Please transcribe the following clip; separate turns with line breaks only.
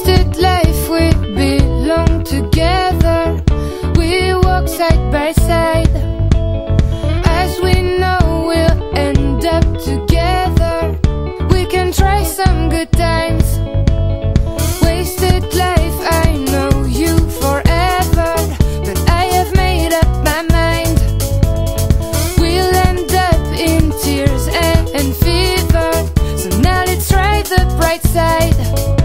wasted life we belong together. We walk side by side. As we know we'll end up together. We can try some good times. Wasted life, I know you forever But I have made up my mind. We'll end up in tears and fever. So now let's try the bright side.